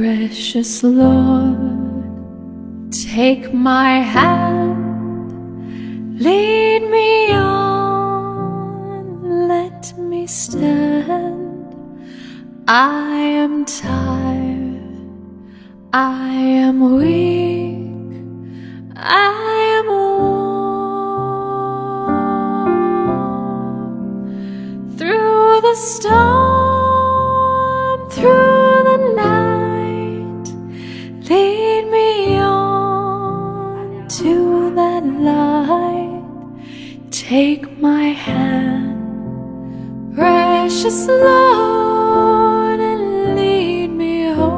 Precious Lord, take my hand, lead me on, let me stand. I am tired, I am weak, I am worn through the storm, precious Lord, and lead me home.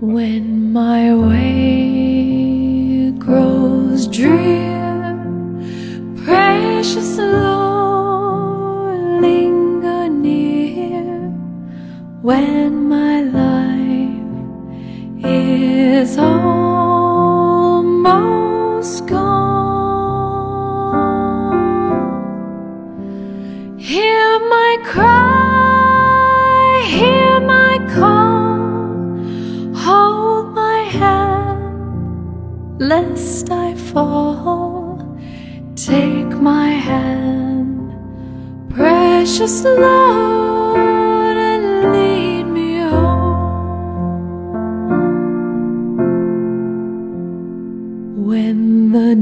When my way grows drear, precious Lord, linger near. When precious Lord, and lead me home. When the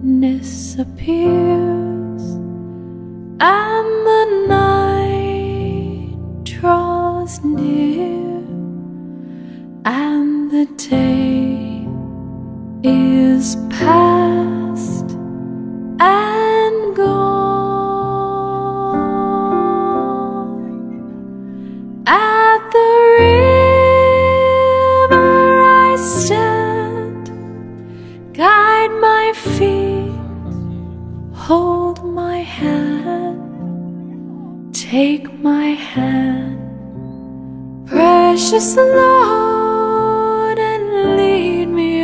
darkness appears and the night draws near, and the day is past feet, hold my hand, take my hand, precious Lord, and lead me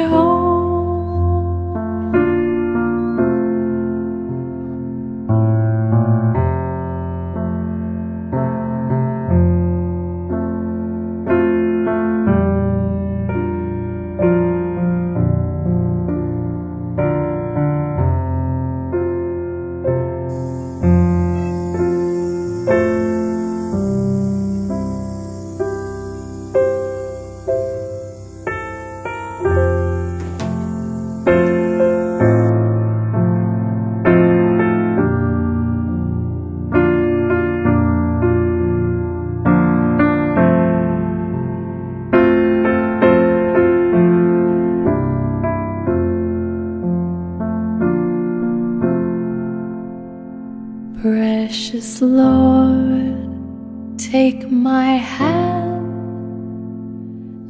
Lord, take my hand,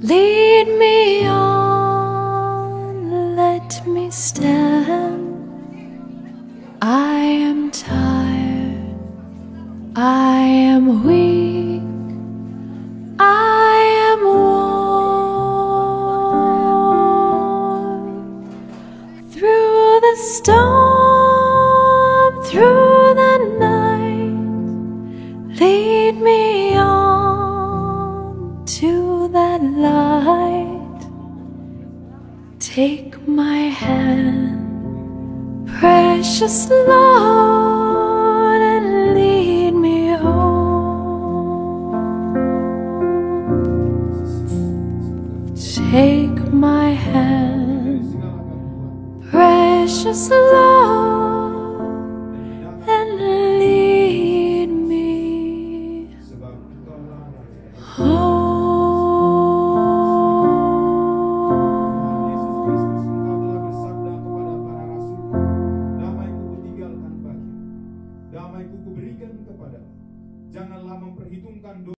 lead me on, let me stand. I am tired, I am weak, Take my hand, precious Lord, and lead me home. Take my hand, precious Lord, damaiku kuberikan kepadamu. Janganlah memperhitungkan dosa